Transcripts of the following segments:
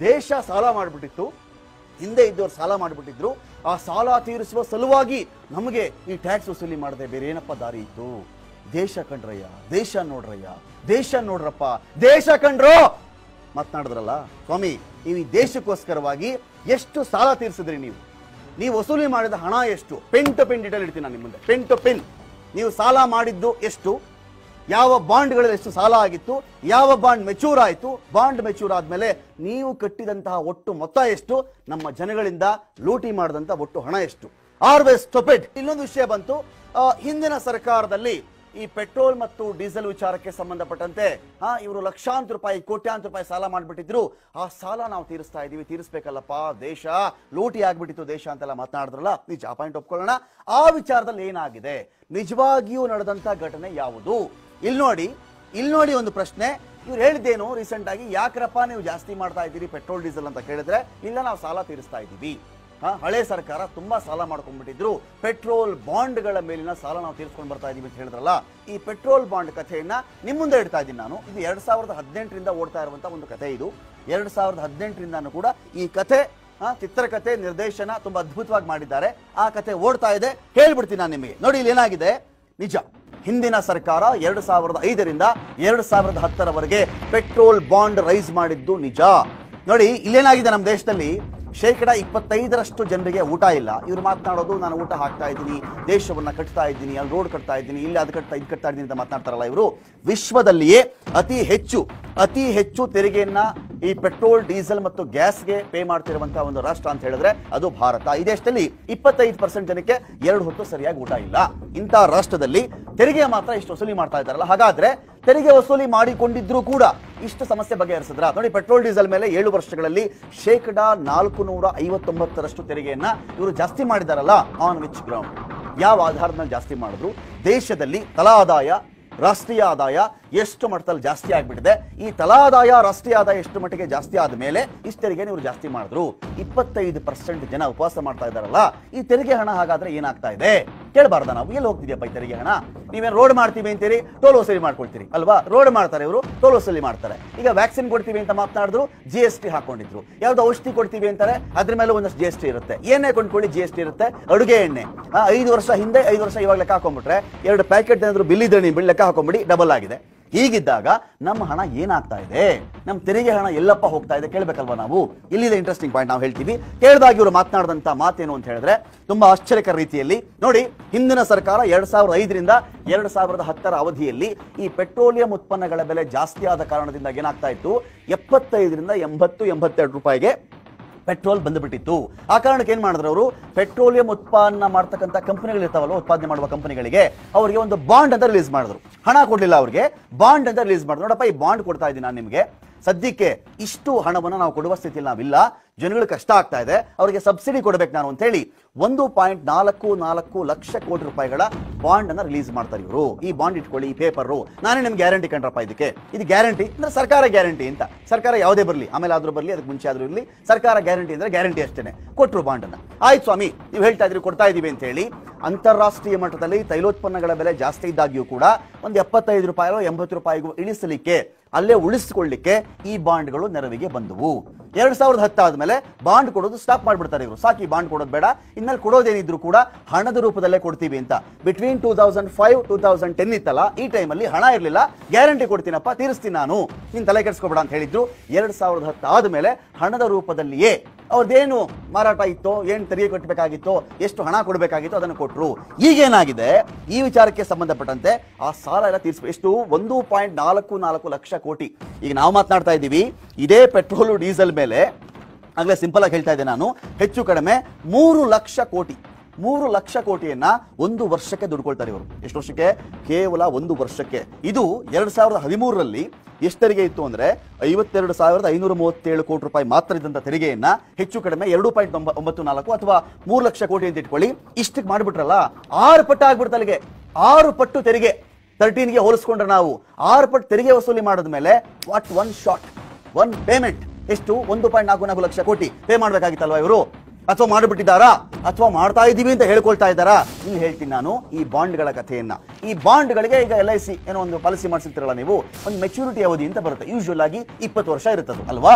ದೇಶ ಸಾಲ ಮಾಡಿಬಿಟ್ಟಿತ್ತು. ಹಿಂದೆ ಇದ್ದವರು ಸಾಲ ಮಾಡಿಬಿಟ್ಟಿದ್ರು. ಆ ಸಾಲ ತೀರಿಸುವ ಸಲುವಾಗಿ ನಮಗೆ ಈ ಟ್ಯಾಕ್ಸ್ ವಸೂಲಿ ಮಾಡದೆ ಬೇರೆ ಏನಪ್ಪ ದಾರಿ ಇತ್ತು? ದೇಶ ಕಂಡ್ರಯ್ಯ, ದೇಶ ನೋಡ್ರಯ್ಯ, ದೇಶ ನೋಡ್ರಪ್ಪ, ದೇಶ ಕಂಡ್ರೋ! ಮಾತನಾಡಿದ್ರಲ್ಲ? ಸ್ವಾಮಿ, ನೀವು ಈ ದೇಶಕ್ಕೋಸ್ಕರವಾಗಿ ಎಷ್ಟು ಸಾಲ ತೀರಿಸಿದ್ರಿ ನೀವು? ನೀವು ವಸೂಲಿ ಮಾಡಿದ ಹಣ ಎಷ್ಟು? ಪೆನ್ ಟು ಪೆನ್ ಡೀಟೇಲ್ ಇಡ್ತೀನಿ ನಾನು ನಿಮ್ಮ ಮುಂದೆ ಪೆನ್ ಟು ಪೆನ್. ನೀವು ಸಾಲ ಮಾಡಿದ್ದು ಎಷ್ಟು? ಯಾವ ಬಾಂಡ್ಗಳಲ್ಲಿ ಎಷ್ಟು ಸಾಲ ಆಗಿತ್ತು, ಯಾವ ಬಾಂಡ್ ಮೆಚೂರ್ ಆಯಿತು, ಬಾಂಡ್ ಮೆಚೂರ್ ಆದಮೇಲೆ ನೀವು ಕಟ್ಟಿದಂತಹ ಒಟ್ಟು ಮೊತ್ತ ಎಷ್ಟು, ನಮ್ಮ ಜನಗಳಿಂದ ಲೂಟಿ ಮಾಡಿದಂತಹ ಒಟ್ಟು ಹಣ ಎಷ್ಟು? ಆರ್ ವೇಸ್ ಸ್ಟೊಪೆಡ್ ಇನ್ನೊಂದು ವಿಷಯ ಬಂತು ಹಿಂದಿನ ಸರ್ಕಾರದಲ್ಲಿ ಈ ಪೆಟ್ರೋಲ್ ಮತ್ತು ಡೀಸೆಲ್ ವಿಚಾರಕ್ಕೆ ಸಂಬಂಧಪಟ್ಟಂತೆ, ಹಾ, ಇವರು ಲಕ್ಷಾಂತರ ರೂಪಾಯಿ, ಕೋಟ್ಯಾಂತರ ರೂಪಾಯಿ ಸಾಲ ಮಾಡಿಬಿಟ್ಟಿದ್ರು. ಆ ಸಾಲ ನಾವು ತೀರಿಸ್ತಾ ಇದೀವಿ ತೀರಿಸ್ಬೇಕಲ್ಲಪ್ಪ, ದೇಶ ಲೂಟಿ ಆಗ್ಬಿಟ್ಟಿತ್ತು, ದೇಶ ಅಂತೆಲ್ಲ ಮಾತನಾಡಿದ್ರಲ್ಲ, ನಿಜ ಪಾಯಿಂಟ್ ಒಪ್ಕೊಳ್ಳೋಣ. ಆ ವಿಚಾರದಲ್ಲಿ ಏನಾಗಿದೆ? ನಿಜವಾಗಿಯೂ ನಡೆದಂತ ಘಟನೆ ಯಾವುದು? ಇಲ್ಲಿ ನೋಡಿ ಇಲ್ಲಿ ನೋಡಿ ಒಂದು ಪ್ರಶ್ನೆ. ಇವ್ರು ಹೇಳಿದ್ದೇನು ರೀಸೆಂಟ್ ಆಗಿ, ಯಾಕ್ರಪ್ಪ ನೀವು ಜಾಸ್ತಿ ಮಾಡ್ತಾ ಇದ್ದೀರಿ ಪೆಟ್ರೋಲ್ ಡೀಸೆಲ್ ಅಂತ ಕೇಳಿದ್ರೆ, ಇಲ್ಲ ನಾವು ಸಾಲ ತೀರಿಸ್ತಾ ಇದ್ದೀವಿ. ಹಳೆ ಸರ್ಕಾರ ತುಂಬಾ ಸಾಲ ಮಾಡ್ಕೊಂಡ್ಬಿಟ್ಟಿದ್ರು. ಪೆಟ್ರೋಲ್ ಬಾಂಡ್ಗಳ ಮೇಲಿನ ಸಾಲ ನಾವು ತೀರ್ಸ್ಕೊಂಡು ಬರ್ತಾ ಇದೀವಿ ಅಂತ ಹೇಳಿದ್ರಲ್ಲ, ಈ ಪೆಟ್ರೋಲ್ ಬಾಂಡ್ ಕಥೆಯನ್ನ ನಿಮ್ಮ ಮುಂದೆ ಇಡ್ತಾ ಇದ್ದೀನಿ ನಾನು. ಇದು ಎರಡ್ ಸಾವಿರದ ಹದಿನೆಂಟರಿಂದ ಓಡ್ತಾ ಇರುವಂತ ಒಂದು ಕಥೆ ಇದು. ಎರಡ್ ಸಾವಿರದ ಹದಿನೆಂಟರಿಂದಾನು ಕೂಡ ಈ ಕಥೆ ಚಿತ್ರಕಥೆ ನಿರ್ದೇಶನ ತುಂಬಾ ಅದ್ಭುತವಾಗಿ ಮಾಡಿದ್ದಾರೆ. ಆ ಕಥೆ ಓಡ್ತಾ ಇದೆ. ಹೇಳ್ಬಿಡ್ತೀನಿ ನಾನು ನಿಮಗೆ. ನೋಡಿ ಇಲ್ಲಿ ಏನಾಗಿದೆ ನಿಜ. ಹಿಂದಿನ ಸರ್ಕಾರ ಎರಡು ಸಾವಿರದ ಐದರಿಂದ ಎರಡು ಸಾವಿರದ ಹತ್ತರವರೆಗೆ ಪೆಟ್ರೋಲ್ ಬಾಂಡ್ ರೈಸ್ ಮಾಡಿದ್ದು ನಿಜ. ನೋಡಿ, ಇಲ್ಲೇನಾಗಿದೆ ನಮ್ಮ ದೇಶದಲ್ಲಿ? ಶೇಕಡ ಇಪ್ಪತ್ತೈದರಷ್ಟು ಜನರಿಗೆ ಊಟ ಇಲ್ಲ. ಇವ್ರು ಮಾತನಾಡೋದು, ನಾನು ಊಟ ಹಾಕ್ತಾ ಇದ್ದೀನಿ, ದೇಶವನ್ನು ಕಟ್ತಾ ಇದ್ದೀನಿ, ಅಲ್ಲಿ ರೋಡ್ ಕಟ್ತಾ ಇದ್ದೀನಿ, ಇಲ್ಲಿ ಅದು ಕಟ್ತಾ, ಇದು ಕಟ್ತಾ ಇದ್ದೀನಿ ಅಂತ ಮಾತನಾಡ್ತಾರಲ್ಲ ಇವರು. ವಿಶ್ವದಲ್ಲಿಯೇ ಅತಿ ಹೆಚ್ಚು ಅತಿ ಹೆಚ್ಚು ತೆರಿಗೆಯನ್ನ ಈ ಪೆಟ್ರೋಲ್, ಡೀಸೆಲ್ ಮತ್ತು ಗ್ಯಾಸ್ಗೆ ಪೇ ಮಾಡ್ತಿರುವಂತಹ ಒಂದು ರಾಷ್ಟ್ರ ಅಂತ ಹೇಳಿದ್ರೆ ಅದು ಭಾರತ. ಈ ದೇಶದಲ್ಲಿ ಇಪ್ಪತ್ತೈದು ಪರ್ಸೆಂಟ್ ಜನಕ್ಕೆ ಎರಡು ಹೊತ್ತು ಸರಿಯಾಗಿ ಊಟ ಇಲ್ಲ. ಇಂತಹ ರಾಷ್ಟ್ರದಲ್ಲಿ ತೆರಿಗೆ ಮಾತ್ರ ಇಷ್ಟು ವಸೂಲಿ ಮಾಡ್ತಾ ಇದ್ದಾರಲ್ಲ. ಹಾಗಾದ್ರೆ ತೆರಿಗೆ ವಸೂಲಿ ಮಾಡಿಕೊಂಡಿದ್ರು ಕೂಡ ಇಷ್ಟು ಸಮಸ್ಯೆ ಬಗೆಹರಿಸಿದ್ರ? ನೋಡಿ, ಪೆಟ್ರೋಲ್, ಡೀಸೆಲ್ ಮೇಲೆ ಏಳು ವರ್ಷಗಳಲ್ಲಿ ಶೇಕಡ ನಾಲ್ಕು ನೂರ ಐವತ್ತೊಂಬತ್ತರಷ್ಟು ತೆರಿಗೆಯನ್ನ ಇವರು ಜಾಸ್ತಿ ಮಾಡಿದಾರಲ್ಲ ಆನ್ ವಿಚ್ ಗ್ರೌಂಡ್ ಯಾವ ಆಧಾರದ ಮೇಲೆ ಜಾಸ್ತಿ ಮಾಡಿದ್ರು? ದೇಶದಲ್ಲಿ ತಲಾ ಆದಾಯ ರಾಷ್ಟ್ರೀಯ ಆದಾಯ ಎಷ್ಟು ಮಟ್ಟದಲ್ಲಿ ಜಾಸ್ತಿ ಆಗಿಬಿಟ್ಟಿದೆ? ಈ ತಲಾ ಆದಾಯ ರಾಷ್ಟ್ರೀಯ ಆದಾಯ ಎಷ್ಟು ಮಟ್ಟಿಗೆ ಜಾಸ್ತಿ ಆದ ಮೇಲೆ ಇಷ್ಟು ತೆರಿಗೆ ನೀವು ಜಾಸ್ತಿ ಮಾಡಿದ್ರು? ಇಪ್ಪತ್ತೈದು ಪರ್ಸೆಂಟ್ ಜನ ಉಪವಾಸ ಮಾಡ್ತಾ ಇದ್ದಾರಲ್ಲ, ಈ ತೆರಿಗೆ ಹಣ ಹಾಗಾದ್ರೆ ಏನಾಗ್ತಾ ಇದೆ? ಕೇಳಬಾರ್ದ ನಾವು. ಎಲ್ಲಿ ಹೋಗ್ತಿದ್ಯಪ್ಪ ಈ ತೆರಿಗೆ ಹಣ? ನೀವೇನು ರೋಡ್ ಮಾಡ್ತೀವಿ ಅಂತೀರಿ? ಟೋಲ್ ವಸೂಲಿ ಮಾಡ್ಕೊಳ್ತೀರಿ, ಅಲ್ವಾ? ರೋಡ್ ಮಾಡ್ತಾರೆ ಇವರು, ಟೋಲ್ ವಸೂಲಿ ಮಾಡ್ತಾರೆ. ಈಗ ವ್ಯಾಕ್ಸಿನ್ ಕೊಡ್ತೀವಿ ಅಂತ ಮಾತನಾಡಿದ್ರು ಜಿ ಎಸ್ ಟಿ ಹಾಕೊಂಡಿದ್ರು. ಯಾವ್ದು ಔಷಧಿ ಕೊಡ್ತೀವಿ ಅಂತಾರೆ, ಅದ್ರ ಮೇಲೆ ಒಂದಷ್ಟು ಜಿ ಎಸ್ ಟಿ ಇರುತ್ತೆ. ಏನೇ ಕೊಂಡ್ಕೊಳ್ಳಿ ಜಿ ಎಸ್ ಟಿ ಇರುತ್ತೆ. ಅಡುಗೆ ಎಣ್ಣೆ. ಐದು ವರ್ಷ ಹಿಂದೆ, ಐದು ವರ್ಷ ಇವಾಗ ಲೆಕ್ಕ ಹಾಕೊಂಡ್ಬಿಟ್ರೆ, ಎರಡು ಪ್ಯಾಕೆಟ್ ಏನಾದ್ರು ಬಿಲ್ ಇದ್ರೆ ಬಿಲ್ ಲೆಕ್ಕ ಹಾಕೊಂಡ್ಬಿಡಿ ಡಬಲ್ ಆಗಿದೆ. ಹೀಗಿದ್ದಾಗ ನಮ್ಮ ಹಣ ಏನಾಗ್ತಾ ಇದೆ? ನಮ್ಮ ತೆರಿಗೆ ಹಣ ಎಲ್ಲಪ್ಪ ಹೋಗ್ತಾ ಇದೆ ಕೇಳಬೇಕಲ್ವಾ ನಾವು? ಇಲ್ಲಿದೆ ಇಂಟ್ರೆಸ್ಟಿಂಗ್ ಪಾಯಿಂಟ್ ನಾವು ಹೇಳ್ತೀವಿ. ಕೇಳಿದಾಗ ಇವರು ಮಾತನಾಡಿದಂತ ಮಾತೇನು ಅಂತ ಹೇಳಿದ್ರೆ ತುಂಬಾ ಆಶ್ಚರ್ಯಕರ ರೀತಿಯಲ್ಲಿ, ನೋಡಿ, ಹಿಂದಿನ ಸರ್ಕಾರ ಎರಡ್ ಸಾವಿರದ ಐದರಿಂದ ಎರಡ್ ಸಾವಿರದ ಹತ್ತರ ಅವಧಿಯಲ್ಲಿ ಈ ಪೆಟ್ರೋಲಿಯಂ ಉತ್ಪನ್ನಗಳ ಬೆಲೆ ಜಾಸ್ತಿ ಆದ ಕಾರಣದಿಂದ ಏನಾಗ್ತಾ ಇತ್ತು? ಎಪ್ಪತ್ತೈದರಿಂದ ಎಂಬತ್ತು, ಎಂಬತ್ತೆರಡು ರೂಪಾಯಿಗೆ ಪೆಟ್ರೋಲ್ ಬಂದುಬಿಟ್ಟಿತ್ತು. ಆ ಕಾರಣಕ್ಕೆ ಏನ್ ಮಾಡಿದ್ರು ಅವರು? ಪೆಟ್ರೋಲಿಯಂ ಉತ್ಪನ್ನ ಮಾಡ್ತಕ್ಕಂಥ ಕಂಪನಿಗಳು ಇರ್ತಾವಲ್ಲ ಉತ್ಪಾದನೆ ಮಾಡುವ ಕಂಪನಿಗಳಿಗೆ, ಅವರಿಗೆ ಒಂದು ಬಾಂಡ್ ಅಂತ ರಿಲೀಸ್ ಮಾಡಿದ್ರು. ಹಣ ಕೊಡಲಿಲ್ಲ ಅವ್ರಿಗೆ, ಬಾಂಡ್ ಅಂತ ರಿಲೀಸ್ ಮಾಡಿದ್ರು. ನೋಡಪ್ಪ, ಈ ಬಾಂಡ್ ಕೊಡ್ತಾ ಇದ್ದೀನಿ ನಾನು ನಿಮಗೆ. ಸದ್ಯಕ್ಕೆ ಇಷ್ಟು ಹಣವನ್ನು ನಾವು ಕೊಡುವ ಸ್ಥಿತಿಯಲ್ಲಿ ನಾವಿಲ್ಲ. ಜನಗಳು ಕಷ್ಟ ಆಗ್ತಾ ಇದೆ. ಅವರಿಗೆ ಸಬ್ಸಿಡಿ ಕೊಡಬೇಕು ನಾನು ಅಂತ ಹೇಳಿ ಒಂದು ಪಾಯಿಂಟ್ ನಾಲ್ಕು ನಾಲ್ಕು ಲಕ್ಷ ಕೋಟಿ ರೂಪಾಯಿಗಳ ಬಾಂಡ್ ಅನ್ನ ರಿಲೀಸ್ ಮಾಡ್ತಾರೆ ಇವರು. ಈ ಬಾಂಡ್ ಇಟ್ಕೊಳ್ಳಿ, ಈ ಪೇಪರು. ನಾನೇ ನಿಮ್ಗೆ ಗ್ಯಾರಂಟಿ ಕಂಡ್ರಪ್ಪ ಇದಕ್ಕೆ. ಇದು ಗ್ಯಾರಂಟಿ ಅಂದ್ರೆ ಸರ್ಕಾರ ಗ್ಯಾರಂಟಿ ಅಂತ. ಸರ್ಕಾರ ಯಾವುದೇ ಬರಲಿ ಆಮೇಲೆ ಆದ್ರೂ ಬರಲಿ, ಅದಕ್ಕೆ ಮುಂಚೆ ಆದ್ರೂ ಇರಲಿ, ಸರ್ಕಾರ ಗ್ಯಾರಂಟಿ ಅಂದ್ರೆ ಗ್ಯಾರಂಟಿ ಅಷ್ಟೇ ಕೊಟ್ರು ಬಾಂಡ್ ಅನ್ನ ಆಯ್ತು ಸ್ವಾಮಿ, ನೀವು ಹೇಳ್ತಾ ಇದ್ರಿ, ಕೊಡ್ತಾ ಇದೀವಿ ಅಂತ ಹೇಳಿ ಅಂತಾರಾಷ್ಟ್ರೀಯ ಮಟ್ಟದಲ್ಲಿ ತೈಲೋತ್ಪನ್ನಗಳ ಬೆಲೆ ಜಾಸ್ತಿ ಇದ್ದಾಗಿಯೂ ಕೂಡ ಒಂದು ಎಪ್ಪತ್ತೈದು ರೂಪಾಯಿ ಎಂಬತ್ತು ರೂಪಾಯಿಗೂ ಇಳಿಸಲಿಕ್ಕೆ ಅಲ್ಲೇ ಉಳಿಸಿಕೊಳ್ಳಿಕ್ಕೆ ಈ ಬಾಂಡ್ಗಳು ನೆರವಿಗೆ ಬಂದವು. ಎರಡ್ ಸಾವಿರದ ಹತ್ತಾದ್ಮೇಲೆ ಬಾಂಡ್ ಕೊಡೋದು ಸ್ಟಾಪ್ ಮಾಡ್ಬಿಡ್ತಾರೆ ಇವರು. ಸಾಕಿ ಬಾಂಡ್ ಕೊಡೋದು ಬೇಡ. ಇನ್ಮೇಲೆ ಕೊಡೋದೇನಿದ್ರು ಕೂಡ ಹಣದ ರೂಪದಲ್ಲೇ ಕೊಡ್ತೀವಿ ಅಂತ. Between two thousand five two thousand ten ಇತ್ತಲ್ಲ, ಈ ಟೈಮಲ್ಲಿ ಹಣ ಇರಲಿಲ್ಲ. ಗ್ಯಾರಂಟಿ ಕೊಡ್ತೀನಪ್ಪ, ತೀರಿಸ್ತೀನಿ ನಾನು. ನೀನ್ ತಲೆ ಕೆಡಿಸ್ಕೊಬೇಡ ಅಂತ ಹೇಳಿದ್ರು. ಎರಡ್ ಸಾವಿರದ ಹತ್ತು ಆದ್ಮೇಲೆ ಹಣದ ರೂಪದಲ್ಲಿಯೇ ಅವ್ರದ್ದೇನು ಮಾರಾಟ ಇತ್ತು, ಏನು ತೆರಿಗೆ ಕಟ್ಟಬೇಕಾಗಿತ್ತು ಎಷ್ಟು ಹಣ ಕೊಡಬೇಕಾಗಿತ್ತು ಅದನ್ನು ಕೊಟ್ಟರು ಈಗೇನಾಗಿದೆ? ಈ ವಿಚಾರಕ್ಕೆ ಸಂಬಂಧಪಟ್ಟಂತೆ ಆ ಸಾಲ ಎಲ್ಲ ತೀರಿಸಬೇಕು. ಎಷ್ಟು? ಒಂದು ಪಾಯಿಂಟ್ ನಾಲ್ಕು ನಾಲ್ಕು ಲಕ್ಷ ಕೋಟಿ. ಈಗ ನಾವು ಮಾತನಾಡ್ತಾ ಇದ್ದೀವಿ, ಇದೇ ಪೆಟ್ರೋಲು, ಡೀಸೆಲ್ ಮೇಲೆ, ಆಗಲೇ ಸಿಂಪಲ್ ಆಗಿ ಹೇಳ್ತಾ ಇದ್ದೆ ನಾನು, ಹೆಚ್ಚು ಕಡಿಮೆ ಮೂರು ಲಕ್ಷ ಕೋಟಿ. ಮೂರು ಲಕ್ಷ ಕೋಟಿಯನ್ನ ಒಂದು ವರ್ಷಕ್ಕೆ ದುಡ್ಕೊಳ್ತಾರೆ ಇವರು. ಎಷ್ಟು ವರ್ಷಕ್ಕೆ? ಕೇವಲ ಒಂದು ವರ್ಷಕ್ಕೆ. ಇದು ಎರಡ್ ಸಾವಿರದ ಹದಿಮೂರರಲ್ಲಿ ಎಷ್ಟು ತೆರಿಗೆ ಇತ್ತು ಅಂದ್ರೆ ಐವತ್ತೆರಡು ಸಾವಿರದ ಐನೂರ ಮೂವತ್ತೇಳು ಕೋಟಿ ರೂಪಾಯಿ ಮಾತ್ರ ಇದ್ದಂಥ ತೆರಿಗೆಯನ್ನ ಹೆಚ್ಚು ಕಡಿಮೆ ಎರಡು ಪಾಯಿಂಟ್ ಒಂಬತ್ತು ನಾಲ್ಕು ಅಥವಾ ಮೂರು ಲಕ್ಷ ಕೋಟಿ ಅಂತ ಇಟ್ಕೊಳ್ಳಿ. ಇಷ್ಟಕ್ಕೆ ಮಾಡಿಬಿಟ್ರಲ್ಲ, ಆರು ಪಟ್ಟು ಆಗ್ಬಿಡ್ತು ಅಲ್ಲಿಗೆ. ಆರು ಪಟ್ಟು ತೆರಿಗೆ. ತರ್ಟೀನ್ಗೆ ಹೋಲಿಸ್ಕೊಂಡ್ರೆ ನಾವು ಆರು ಪಟ್ಟು ತೆರಿಗೆ ವಸೂಲಿ ಮಾಡಿದ ಮೇಲೆ what one shot one payment ಎಷ್ಟು? ಒಂದು ಪಾಯಿಂಟ್ ನಾಲ್ಕು ನಾಲ್ಕು ಲಕ್ಷ ಕೋಟಿ. ಪೇ ಮಾಡಬೇಕಾಗಿತ್ತಲ್ವಾ ಇವರು? ಅಥವಾ ಮಾಡಿಬಿಟ್ಟಿದ್ದಾರಾ? ಅಥವಾ ಮಾಡ್ತಾ ಇದ್ದೀವಿ ಅಂತ ಹೇಳ್ಕೊಳ್ತಾ ಇದ್ದಾರಾ? ಇನ್ನು ಹೇಳ್ತೀನಿ ನಾನು ಈ ಬಾಂಡ್ಗಳ ಕಥೆಯನ್ನ. ಈ ಬಾಂಡ್ಗಳಿಗೆ ಈಗ ಎಲ್ ಐ ಸಿ ಏನೋ ಒಂದು ಪಾಲಿಸಿ ಮಾಡಿಸಿರ್ತೀರಲ್ಲ ನೀವು, ಒಂದು ಮೆಚುರಿಟಿ ಅವಧಿ ಅಂತ ಬರುತ್ತೆ. ಯೂಶುವಲ್ ಆಗಿ ಇಪ್ಪತ್ತು ವರ್ಷ ಇರುತ್ತದು, ಅಲ್ವಾ?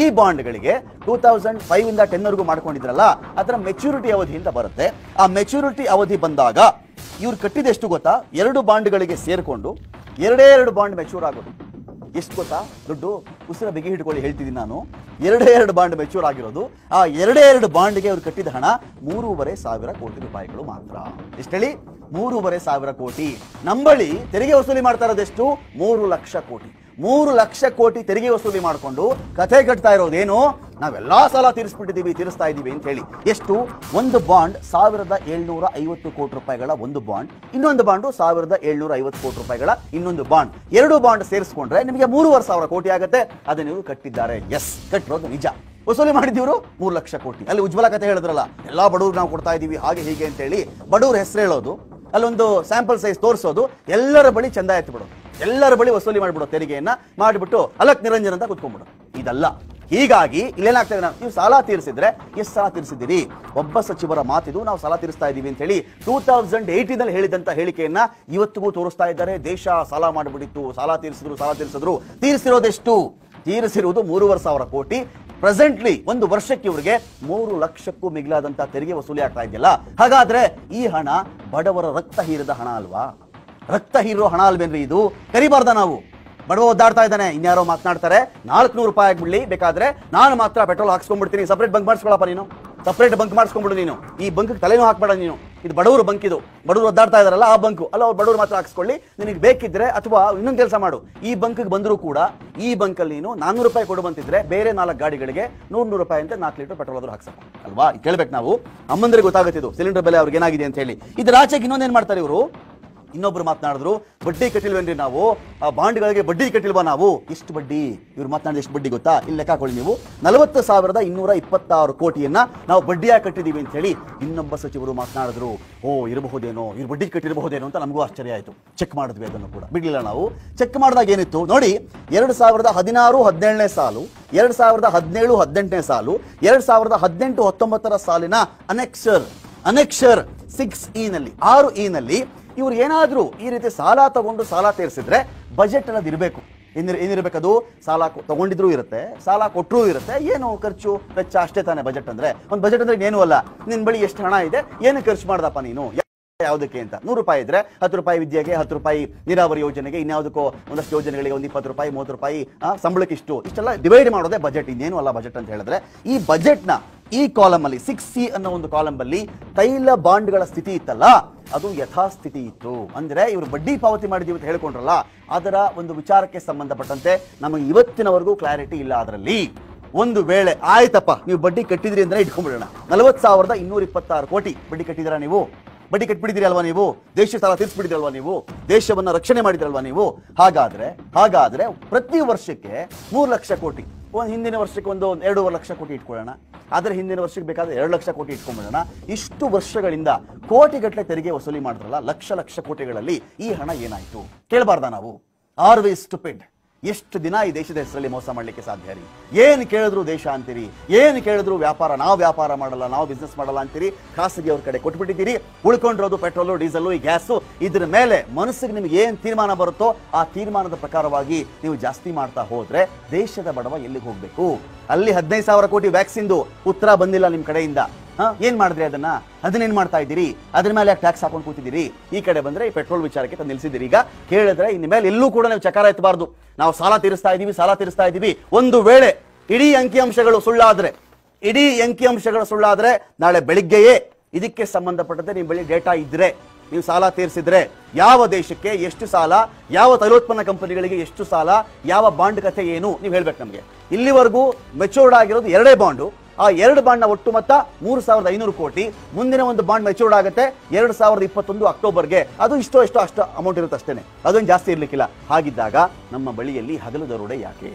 ಈ ಬಾಂಡ್ಗಳಿಗೆ ಟೂ ತೌಸಂಡ್ ಫೈವ್ ಇಂದ ಟೆನ್ ವರೆಗೂ ಮಾಡ್ಕೊಂಡಿದ್ರಲ್ಲ, ಅದರ ಮೆಚುರಿಟಿ ಅವಧಿ ಅಂತ ಬರುತ್ತೆ. ಆ ಮೆಚುರಿಟಿ ಅವಧಿ ಬಂದಾಗ ಇವ್ರು ಕಟ್ಟಿದೆಷ್ಟು ಗೊತ್ತಾ? ಎರಡು ಬಾಂಡ್ಗಳಿಗೆ ಸೇರಿಕೊಂಡು ಎರಡೇ ಎರಡು ಬಾಂಡ್ ಮೆಚೂರ್ ಆಗೋದು. ಎಷ್ಟು ಗೊತ್ತಾ? ದುಡ್ಡು ಉಸಿರ ಬಿಗಿ ಹಿಡ್ಕೊಳ್ಳಿ ಹೇಳ್ತಿದ್ದೀನಿ ನಾನು. ಎರಡೇ ಎರಡು ಬಾಂಡ್ ಮೆಚೂರ್ ಆಗಿರೋದು. ಆ ಎರಡೇ ಎರಡು ಬಾಂಡ್ಗೆ ಅವ್ರು ಕಟ್ಟಿದ ಹಣ ಮೂರುವರೆ ಸಾವಿರ ಕೋಟಿ ರೂಪಾಯಿಗಳು ಮಾತ್ರ. ಎಷ್ಟು ಹೇಳಿ ಮೂರುವರೆ ಸಾವಿರ ಕೋಟಿ. ನಂಬಳಿ ತೆರಿಗೆ ವಸೂಲಿ ಮಾಡ್ತಾ ಇರೋದೆಷ್ಟು? ಮೂರು ಲಕ್ಷ ಕೋಟಿ. ಮೂರು ಲಕ್ಷ ಕೋಟಿ ತೆರಿಗೆ ವಸೂಲಿ ಮಾಡಿಕೊಂಡು ಕಥೆ ಕಟ್ತಾ ಇರೋದೇನು? ನಾವೆಲ್ಲಾ ಸಾಲ ತೀರಿಸ್ಬಿಟ್ಟಿದ್ದೀವಿ, ತೀರಿಸ್ತಾ ಇದ್ದೀವಿ ಅಂತ ಹೇಳಿ. ಎಷ್ಟು? ಒಂದು ಬಾಂಡ್ ಸಾವಿರದ ಏಳ್ನೂರ ಐವತ್ತು ಕೋಟಿ ರೂಪಾಯಿಗಳ ಒಂದು ಬಾಂಡ್. ಇನ್ನೊಂದು ಬಾಂಡು ಸಾವಿರದ ಏಳ್ನೂರ ಐವತ್ತು ಕೋಟಿ ರೂಪಾಯಿಗಳ ಇನ್ನೊಂದು ಬಾಂಡ್. ಎರಡು ಬಾಂಡ್ ಸೇರಿಸ್ಕೊಂಡ್ರೆ ನಿಮಗೆ ಮೂರುವರೆ ಸಾವಿರ ಕೋಟಿ ಆಗುತ್ತೆ. ಅದನ್ನ ನೀವು ಕಟ್ಟಿದ್ದಾರೆ. ಎಸ್ ಕಟ್ಟಿರೋದು ನಿಜ. ವಸೂಲಿ ಮಾಡಿದಿವರು ಮೂರು ಲಕ್ಷ ಕೋಟಿ. ಅಲ್ಲಿ ಉಜ್ವಲ ಕತೆ ಹೇಳಿದ್ರಲ್ಲ, ಎಲ್ಲಾ ಬಡವ್ರು ನಾವು ಕೊಡ್ತಾ ಇದೀವಿ ಹಾಗೆ ಹೀಗೆ ಅಂತ ಹೇಳಿ ಬಡವ್ರ ಹೆಸರು ಹೇಳೋದು, ಅಲ್ಲೊಂದು ಸ್ಯಾಂಪಲ್ ಸೈಜ್ ತೋರಿಸೋದು, ಎಲ್ಲರ ಬಳಿ ಚಂದ ಎತ್ತು ಬಿಡೋದು ಎಲ್ಲರ ಬಳಿ ವಸೂಲಿ ಮಾಡಿಬಿಡೋ ತೆರಿಗೆಯನ್ನ ಮಾಡಿಬಿಟ್ಟು ಅಲಕ್ ನಿರಂಜನ್ ಅಂತ ಕುತ್ಕೊಂಡ್ಬಿಡೋದು. ಇದಲ್ಲ. ಹೀಗಾಗಿ ಇಲ್ಲೇನಾಗ್ತದೆ ನಾವು ನೀವು ಸಾಲ ತೀರಿಸಿದ್ರೆ ಎಷ್ಟು ಸಾಲ ತೀರಿಸಿದ್ದೀರಿ? ಒಬ್ಬ ಸಚಿವರ ಮಾತಿದು ನಾವು ಸಾಲ ತೀರಿಸ್ತಾ ಇದ್ದೀವಿ ಅಂತ ಹೇಳಿ ಟೂ ತೌಸಂಡ್ ಏಯ್ಟೀನಲ್ಲಿ ಹೇಳಿದಂಥ ಹೇಳಿಕೆಯನ್ನ ಇವತ್ತಿಗೂ ತೋರಿಸ್ತಾ ಇದ್ದಾರೆ. ದೇಶ ಸಾಲ ಮಾಡಿಬಿಟ್ಟಿತ್ತು. ಸಾಲ ತೀರಿಸಿದ್ರು ಸಾಲ ತೀರಿಸಿದ್ರು. ತೀರಿಸಿರೋದೆಷ್ಟು? ತೀರಿಸಿರುವುದು ಮೂರುವರೆ ಸಾವಿರ ಕೋಟಿ. ಪ್ರೆಸೆಂಟ್ಲಿ ಒಂದು ವರ್ಷಕ್ಕೆ ಇವರಿಗೆ ಮೂರು ಲಕ್ಷಕ್ಕೂ ಮಿಗಿಲಾದಂತಹ ತೆರಿಗೆ ವಸೂಲಿ ಆಗ್ತಾ ಇದೆಯಲ್ಲ? ಹಾಗಾದ್ರೆ ಈ ಹಣ ಬಡವರ ರಕ್ತ ಹೀರಿದ ಹಣ ಅಲ್ವಾ? ರಕ್ತ ಹೀರೋ ಹಣ ಅಲ್ವೇನ್ರಿ ಇದು? ಕರಿಬಾರ್ದ ನಾವು? ಬಡವ ಒದ್ದಾಡ್ತಾ ಇದ್ದಾನೆ. ಇನ್ಯಾರೋ ಮಾತನಾಡ್ತಾರೆ. ನಾಲ್ಕುನೂರು ರೂಪಾಯಿ ಆಗ್ಬಿಡ್ಲಿ. ಬೇಕಾದ್ರೆ ನಾನು ಮಾತ್ರ ಪೆಟ್ರೋಲ್ ಹಾಕ್ಸ್ಕೊಂಡ್ಬಿಡ್ತೀನಿ. ಸಪ್ರೇಟ್ ಬಂಕ್ ಮಾಡಿಸ್ಕೊಳಪ್ಪ ನೀನು. ಸಪ್ರೇಟ್ ಬಂಕ್ ಮಾಡಿಸ್ಕೊಂಡ್ಬಿಡು ನೀನು. ಈ ಬಂಕ್ ತಲೆನೂ ಹಾಕ್ಬೇಡ ನೀನು. ಇದು ಬಡವರು ಬಂಕ್ ಇದು. ಬಡವರು ಒದ್ದಾಡ್ತಾ ಇದಾರಲ್ಲ ಆ ಬಂಕು. ಅಲ್ಲ, ಅವ್ರು ಬಡವರು ಮಾತ್ರ ಹಾಕ್ಸ್ಕೊಳ್ಳಿ. ನಿನಗೆ ಬೇಕಿದ್ರೆ ಅಥವಾ ಇನ್ನೊಂದು ಕೆಲಸ ಮಾಡು. ಈ ಬಂಕ್ಗೆ ಬಂದರೂ ಕೂಡ ಈ ಬಂಕಲ್ಲಿ ನೀನು ನಾನ್ನೂರು ರೂಪಾಯಿ ಕೊಡು ಬಂತಿದ್ರೆ ಬೇರೆ ನಾಲ್ಕು ಗಾಡಿಗಳಿಗೆ ನೂರು ನೂರು ರೂಪಾಯಿ ಅಂತ ನಾಲ್ಕು ಲೀಟರ್ ಪೆಟ್ರೋಲ್ ಆದ್ರೂ ಹಾಕ್ಸಪ್ಪ. ಅಲ್ವಾ? ಕೇಳ್ಬೇಕು ನಾವು. ಅಮ್ಮಂದ್ರಿಗೆ ಗೊತ್ತಾಗುತ್ತಿದ್ದು ಸಿಲಿಂಡರ್ ಬೆಲೆ ಅವ್ರಿಗೆ ಏನಾಗಿದೆ ಅಂತ ಹೇಳಿ. ಇದ್ರ ಆಚೆಗೆ ಇನ್ನೊಂದೇನ್ ಮಾಡ್ತಾರೆ ಇವರು? ಇನ್ನೊಬ್ರು ಮಾತನಾಡಿದ್ರು, ಬಡ್ಡಿ ಕಟ್ಟಿಲ್ವೇನ್ರಿ ನಾವು? ಆ, ಬಾಂಡ್ಗಳಿಗೆ ಬಡ್ಡಿ ಕಟ್ಟಿಲ್ವಾ ನಾವು? ಇಷ್ಟು ಬಡ್ಡಿ. ಇವ್ರು ಮಾತನಾಡಿದ ಎಷ್ಟು ಬಡ್ಡಿ ಗೊತ್ತಾ? ಇಲ್ಲಿ ಲೆಕ್ಕ ಹಾಕೊಳ್ಳಿ ನೀವು. ನಲವತ್ತು ಸಾವಿರದ ಇನ್ನೂರ ಇಪ್ಪತ್ತಾರು ಕೋಟಿಯನ್ನ ನಾವು ಬಡ್ಡಿಯಾಗಿ ಕಟ್ಟಿದೀವಿ ಅಂತ ಹೇಳಿ ಇನ್ನೊಬ್ಬ ಸಚಿವರು ಮಾತನಾಡಿದ್ರು. ಓ, ಇರಬಹುದೇನೋ? ಇವ್ರು ಬಡ್ಡಿ ಕಟ್ಟಿರಬಹುದೇನೋ ಅಂತ ನಮಗೂ ಆಶ್ಚರ್ಯ ಆಯಿತು. ಚೆಕ್ ಮಾಡಿದ್ವಿ ಅದನ್ನು ಕೂಡ. ಬಿಡಲಿಲ್ಲ ನಾವು. ಚೆಕ್ ಮಾಡಿದಾಗ ಏನಿತ್ತು? ನೋಡಿ, ಎರಡು ಸಾವಿರದ ಹದಿನಾರು, ಹದಿನೇಳನೇ ಸಾಲು, ಎರಡು ಸಾವಿರದ ಹದಿನೇಳು, ಹದಿನೆಂಟನೇ ಸಾಲು, ಎರಡು ಸಾವಿರದ ಹದಿನೆಂಟು, ಹತ್ತೊಂಬತ್ತರ ಸಾಲಿನ ಅನೆಕ್ಸರ್ ಅನೆಕ್ಷರ್ ಸಿಕ್ಸ್ ಇ ನಲ್ಲಿ, ಆರು ಇ ನಲ್ಲಿ ಇವ್ರು ಏನಾದ್ರೂ ಈ ರೀತಿ ಸಾಲ ತಗೊಂಡು ಸಾಲ ತೀರಿಸಿದ್ರೆ ಬಜೆಟ್ ಅನ್ನೋದು ಇರಬೇಕು. ಏನಿರ್, ಏನಿರಬೇಕದು? ಸಾಲ ತಗೊಂಡಿದ್ರು ಇರುತ್ತೆ, ಸಾಲ ಕೊಟ್ಟರು ಇರುತ್ತೆ, ಏನು ಖರ್ಚು ವೆಚ್ಚ ಅಷ್ಟೇ ತಾನೇ ಬಜೆಟ್ ಅಂದ್ರೆ. ಒಂದು ಬಜೆಟ್ ಅಂದ್ರೆ ಏನು ಅಲ್ಲ. ನಿನ್ ಬಳಿ ಎಷ್ಟು ಹಣ ಇದೆ, ಏನು ಖರ್ಚು ಮಾಡ್ದಪ್ಪ ನೀನು? ಯಾವುದಕ್ಕೆ ಅಂತ? ನೂರು ರೂಪಾಯಿ ಇದ್ರೆ ಹತ್ತು ರೂಪಾಯಿ ವಿದ್ಯೆಗೆ, ಹತ್ತು ರೂಪಾಯಿ ನೀರಾವರಿ ಯೋಜನೆಗೆ, ಇನ್ಯಾವುದಕ್ಕೋ ಒಂದಷ್ಟು ಯೋಜನೆಗಳಿಗೆ ಒಂದು ಇಪ್ಪತ್ತು ರೂಪಾಯಿ, ಮೂವತ್ತು ರೂಪಾಯಿ ಸಂಬಳಕ್ಕೆ ಇಷ್ಟು. ಇಷ್ಟೆಲ್ಲ ಡಿವೈಡ್ ಮಾಡೋದೇ ಬಜೆಟ್ ಇನ್ನೇನು ಅಲ್ಲ ಬಜೆಟ್ ಅಂತ ಹೇಳಿದ್ರೆ, ಈ ಬಜೆಟ್ನ ಈ ಕಾಲಮ್ ಅಲ್ಲಿ ಸಿಕ್ಸ್ ಸಿ ಅನ್ನೋ ಒಂದು ಕಾಲಮ್ ಅಲ್ಲಿ ತೈಲ ಬಾಂಡ್ಗಳ ಸ್ಥಿತಿ ಇತ್ತಲ್ಲ, ಅದು ಯಥಾಸ್ಥಿತಿ ಇತ್ತು. ಅಂದ್ರೆ ಇವರು ಬಡ್ಡಿ ಪಾವತಿ ಮಾಡಿದೀವಿ ಅಂತ ಹೇಳ್ಕೊಂಡ್ರಲ್ಲ, ಅದರ ಒಂದು ವಿಚಾರಕ್ಕೆ ಸಂಬಂಧಪಟ್ಟಂತೆ ನಮಗೆ ಇವತ್ತಿನವರೆಗೂ ಕ್ಲಾರಿಟಿ ಇಲ್ಲ ಅದರಲ್ಲಿ. ಒಂದು ವೇಳೆ ಆಯ್ತಪ್ಪ, ನೀವು ಬಡ್ಡಿ ಕಟ್ಟಿದ್ರಿ ಅಂದ್ರೆ ಇಟ್ಕೊಂಡ್ಬಿಡೋಣ. ನಲವತ್ತು ಸಾವಿರದ ಇನ್ನೂರ ಇಪ್ಪತ್ತಾರು ಕೋಟಿ ಬಡ್ಡಿ ಕಟ್ಟಿದ್ರ ನೀವು? ಬಡ್ಡಿ ಕಟ್ಬಿಟ್ಟಿದ್ದೀರಿ ಅಲ್ವಾ ನೀವು? ದೇಶ ಸಾಲ ಅಲ್ವಾ ನೀವು? ದೇಶವನ್ನ ರಕ್ಷಣೆ ಮಾಡಿದ್ರಲ್ವಾ ನೀವು? ಹಾಗಾದ್ರೆ ಹಾಗಾದ್ರೆ ಪ್ರತಿ ವರ್ಷಕ್ಕೆ ಮೂರು ಲಕ್ಷ ಕೋಟಿ, ಒಂದು ಹಿಂದಿನ ವರ್ಷಕ್ಕೆ ಒಂದು ಎರಡೂವರೆ ಲಕ್ಷ ಕೋಟಿ ಇಟ್ಕೊಳ್ಳೋಣ. ಆದರೆ ಹಿಂದಿನ ವರ್ಷಕ್ಕೆ ಬೇಕಾದ್ರೆ ಎರಡು ಲಕ್ಷ ಕೋಟಿ ಇಟ್ಕೊಂಡ್ಬಿಡೋಣ. ಇಷ್ಟು ವರ್ಷಗಳಿಂದ ಕೋಟಿಗಟ್ಟಲೆ ತೆರಿಗೆ ವಸೂಲಿ ಮಾಡಿದ್ರಲ್ಲ, ಲಕ್ಷ ಲಕ್ಷ ಕೋಟಿಗಳಲ್ಲಿ ಈ ಹಣ ಏನಾಯ್ತು? ಕೇಳಬಾರ್ದ ನಾವು? ಆರ್ ವಿ ಸ್ಟುಪಿಡ್ ಎಷ್ಟು ದಿನ ಈ ದೇಶದ ಹೆಸರಲ್ಲಿ ಮೋಸ ಮಾಡ್ಲಿಕ್ಕೆ ಸಾಧ್ಯ ರೀ? ಏನು ಕೇಳಿದ್ರು ದೇಶ ಅಂತೀರಿ? ಏನು ಕೇಳಿದ್ರು ವ್ಯಾಪಾರ, ನಾವು ವ್ಯಾಪಾರ ಮಾಡಲ್ಲ, ನಾವು ಬಿಸ್ನೆಸ್ ಮಾಡಲ್ಲ ಅಂತೀರಿ? ಖಾಸಗಿ ಅವ್ರ ಕಡೆ ಕೊಟ್ಬಿಟ್ಟಿದ್ದೀರಿ. ಉಳ್ಕೊಂಡಿರೋದು ಪೆಟ್ರೋಲು ಡೀಸೆಲು ಈ ಗ್ಯಾಸು, ಇದ್ರ ಮೇಲೆ ಮನಸ್ಸಿಗೆ ನಿಮ್ಗೆ ಏನು ತೀರ್ಮಾನ ಬರುತ್ತೋ ಆ ತೀರ್ಮಾನದ ಪ್ರಕಾರವಾಗಿ ನೀವು ಜಾಸ್ತಿ ಮಾಡ್ತಾ ಹೋದ್ರೆ ದೇಶದ ಬಡವ ಎಲ್ಲಿಗೆ ಹೋಗ್ಬೇಕು? ಅಲ್ಲಿ ಹದಿನೈದು ಸಾವಿರ ಕೋಟಿ ವ್ಯಾಕ್ಸಿನ್ದು ಉತ್ತರ ಬಂದಿಲ್ಲ ನಿಮ್ ಕಡೆಯಿಂದ. ಏನ್ ಮಾಡಿದ್ರಿ ಅದನ್ನ? ಅದನ್ನೇನ್ ಮಾಡ್ತಾ ಇದ್ದೀರಿ? ಅದ್ರ ಮೇಲೆ ಯಾಕೆ ಟ್ಯಾಕ್ಸ್ ಹಾಕೊಂಡು ಕೂತಿದ್ದೀರಿ? ಈ ಕಡೆ ಬಂದ್ರೆ ಈ ಪೆಟ್ರೋಲ್ ವಿಚಾರಕ್ಕೆ ತಂದು ನಿಲ್ಸಿದ್ದೀರಿ. ಈಗ ಕೇಳಿದ್ರೆ ಇನ್ ಮೇಲೆ ಎಲ್ಲೂ ಕೂಡ ನೀವು ಚಕಾರ ಎತ್ತಬಾರ್ದು. ನಾವು ಸಾಲ ತೀರಿಸ್ತಾ ಇದೀವಿ, ಸಾಲ ತೀರಿಸ್ತಾ ಇದೀವಿ. ಒಂದು ವೇಳೆ ಇಡೀ ಅಂಕಿಅಂಶಗಳು ಸುಳ್ಳಾದ್ರೆ, ಇಡೀ ಅಂಕಿಅಂಶಗಳು ಸುಳ್ಳಾದ್ರೆ ನಾಳೆ ಬೆಳಿಗ್ಗೆಯೇ ಇದಕ್ಕೆ ಸಂಬಂಧಪಟ್ಟಂತೆ ನಿಮ್ಮ ಬಳಿ ಡೇಟಾ ಇದ್ರೆ, ನೀವು ಸಾಲ ತೀರಿಸಿದ್ರೆ ಯಾವ ದೇಶಕ್ಕೆ ಎಷ್ಟು ಸಾಲ, ಯಾವ ತೈಲೋತ್ಪನ್ನ ಕಂಪನಿಗಳಿಗೆ ಎಷ್ಟು ಸಾಲ, ಯಾವ ಬಾಂಡ್ ಕಥೆ ಏನು, ನೀವು ಹೇಳ್ಬೇಕು ನಮಗೆ. ಇಲ್ಲಿವರೆಗೂ ಮೆಚೂರ್ಡ್ ಆಗಿರೋದು ಎರಡೇ ಬಾಂಡು. ಆ ಎರಡು ಬಾಂಡ್ನ ಒಟ್ಟು ಮೊತ್ತ ಮೂರು ಸಾವಿರದ ಐನೂರು ಕೋಟಿ. ಮುಂದಿನ ಒಂದು ಬಾಂಡ್ ಮೆಚೂರ್ಡ್ ಆಗುತ್ತೆ ಎರಡು ಸಾವಿರದ ಇಪ್ಪತ್ತೊಂದು ಅಕ್ಟೋಬರ್ಗೆ. ಅದು ಇಷ್ಟೋ ಎಷ್ಟೋ ಅಷ್ಟು ಅಮೌಂಟ್ ಇರುತ್ತೆ ಅಷ್ಟೇನೆ. ಅದೊಂದು ಜಾಸ್ತಿ ಇರಲಿಕ್ಕಿಲ್ಲ. ಹಾಗಿದ್ದಾಗ ನಮ್ಮ ಬಳಿಯಲ್ಲಿ ಹಗಲು ದರೋಡೆ ಯಾಕೆ?